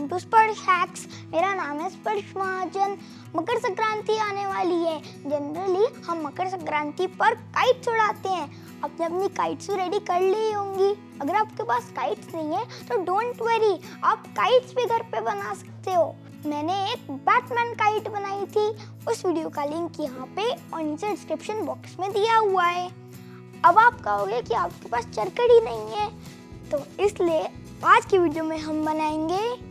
स्पर्श हैक्स मेरा नाम है स्पर्श महाजन मकर संक्रांति आने वाली है। जनरली हम मकर संक्रांति पर काइट्स उड़ाते हैं। आपने अपनी काइट्स रेडी कर ली होंगी। अगर आपके पास काइट्स नहीं है तो डोंट वरी आप काइट्स भी घर पे बना सकते हो। मैंने एक बैटमैन काइट बनाई थी। उस वीडियो का लिंक यहाँ पे और नीचे डिस्क्रिप्शन बॉक्स में दिया हुआ है। अब आप कहोगे कि आपके पास चरखड़ी नहीं है तो इसलिए आज की वीडियो में हम बनाएँगे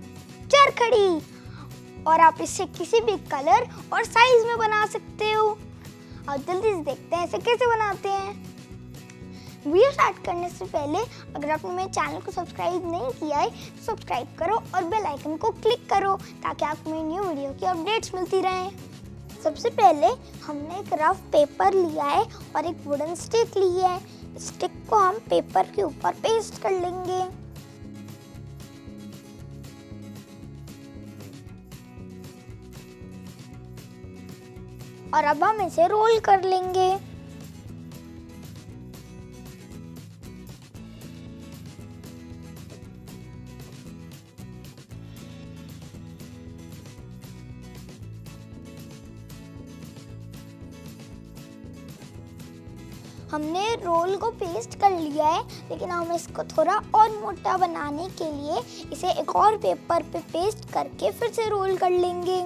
चरखड़ी और आप इसे किसी भी कलर और साइज़ में बना सकते हो। और जल्दी से देखते हैं इसे कैसे बनाते हैं। वीडियो स्टार्ट करने से पहले अगर आपने मेरे चैनल को सब्सक्राइब नहीं किया है तो सब्सक्राइब करो और बेल आइकन को क्लिक करो, ताकि आपको मेरी न्यू वीडियो की अपडेट्स मिलती रहें। सबसे पहले हमने एक रफ पेपर लिया है और एक वुडन स्टिक ली है। स्टिक को हम पेपर के ऊपर पेस्ट कर लेंगे। और अब हम इसे रोल कर लेंगे। हमने रोल को पेस्ट कर लिया है, लेकिन हम इसको थोड़ा और मोटा बनाने के लिए इसे एक और पेपर पे पेस्ट करके फिर से रोल कर लेंगे।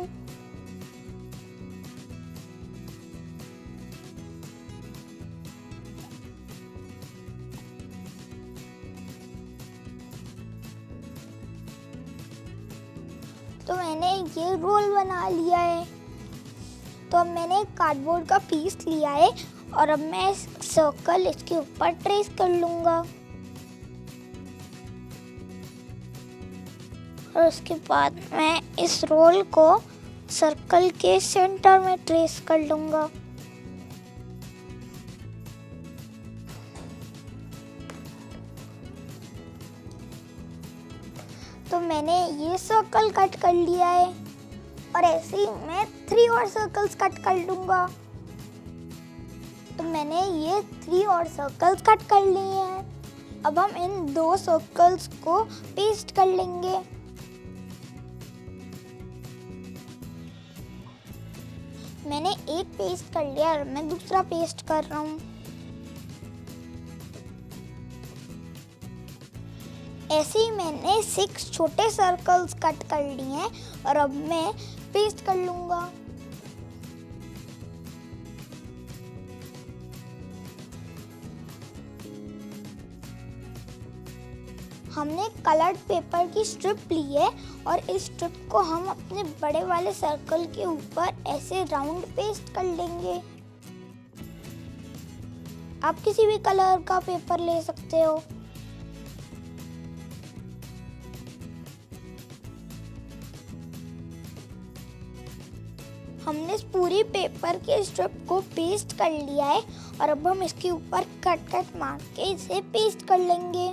ये रोल बना लिया है। तो अब मैंने कार्डबोर्ड का पीस लिया है और अब मैं सर्कल इसके ऊपर ट्रेस कर लूँगा। और उसके बाद मैं इस रोल को सर्कल के सेंटर में ट्रेस कर लूँगा। तो मैंने ये सर्कल कट कर लिया है। और ऐसे ही मैं थ्री और सर्कल्स कट कर लूँगा। तो मैंने ये थ्री और सर्कल्स कट कर लिए हैं। अब हम इन दो सर्कल्स को पेस्ट कर लेंगे। मैंने एक पेस्ट कर लिया और मैं दूसरा पेस्ट कर रहा हूँ। ऐसे ही मैंने सिक्स छोटे सर्कल्स कट कर लिए हैं और अब मैं पेस्ट कर लूँगा। हमने कलर्ड पेपर की स्ट्रिप ली है और इस स्ट्रिप को हम अपने बड़े वाले सर्कल के ऊपर ऐसे राउंड पेस्ट कर लेंगे। आप किसी भी कलर का पेपर ले सकते हो। पूरी पेपर के स्ट्रिप को पेस्ट कर लिया है और अब हम इसके ऊपर कट कट मार के इसे पेस्ट कर लेंगे।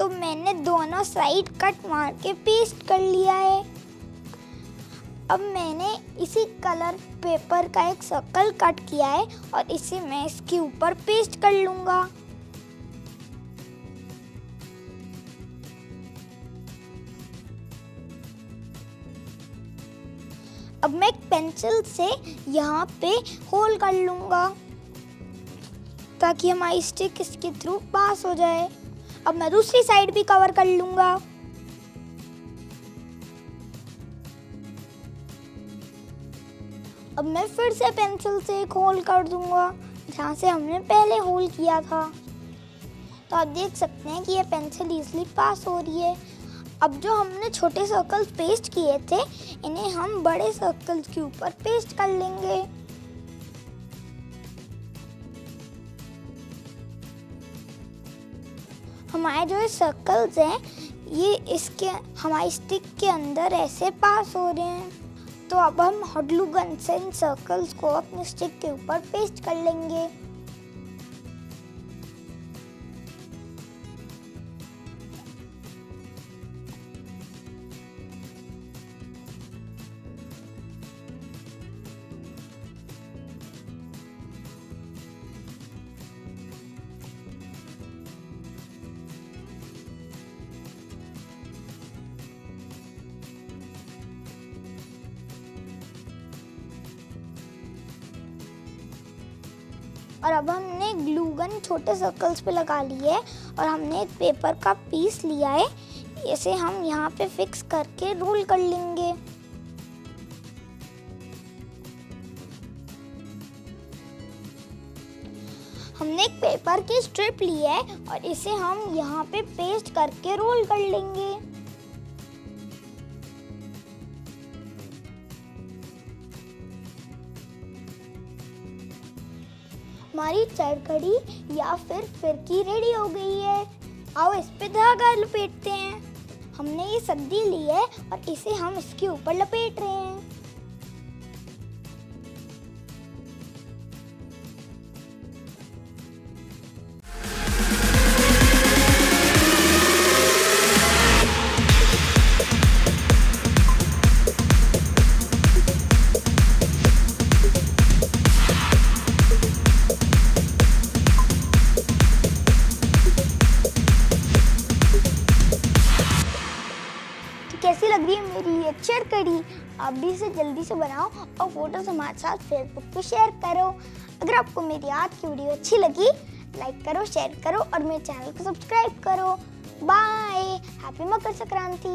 तो मैंने दोनों साइड कट मार के पेस्ट कर लिया है। अब मैंने इसी कलर पेपर का एक सर्कल कट किया है और इसे मैं इसके ऊपर पेस्ट कर लूँगा। अब मैं पेंसिल से यहाँ पे होल कर लूँगा ताकि हमारी स्टिक इसके थ्रू पास हो जाए। अब मैं दूसरी साइड भी कवर कर लूँगा। अब मैं फिर से पेंसिल से एक होल कर दूँगा, जहाँ से हमने पहले होल किया था। तो आप देख सकते हैं कि ये पेंसिल इजली पास हो रही है। अब जो हमने छोटे सर्कल्स पेस्ट किए थे, इन्हें हम बड़े सर्कल्स के ऊपर पेस्ट कर लेंगे। हमारे जो सर्कल्स हैं, ये इसके, हमारी स्टिक के अंदर ऐसे पास हो रहे हैं। तो अब हम हडलू गन से इन सर्कल्स को अपने स्टिक के ऊपर पेस्ट कर लेंगे। और अब हमने ग्लू गन छोटे सर्कल्स पे लगा ली है और हमने एक पेपर का पीस लिया है। इसे हम यहाँ पे फिक्स करके रोल कर लेंगे। हमने एक पेपर की स्ट्रिप ली है और इसे हम यहाँ पे पेस्ट करके रोल कर लेंगे। हमारी चरखड़ी या फिर फिरकी रेडी हो गई है। आओ इस पे धागा लपेटते हैं। हमने ये सद्दी ली है और इसे हम इसके ऊपर लपेट रहे हैं। मेरी करी। आप भी इसे जल्दी से बनाओ और फ़ोटोज़ हमारे साथ फेसबुक पे शेयर करो। अगर आपको मेरी आज की वीडियो अच्छी लगी लाइक करो शेयर करो और मेरे चैनल को सब्सक्राइब करो। Bye happy Makar Sankranti.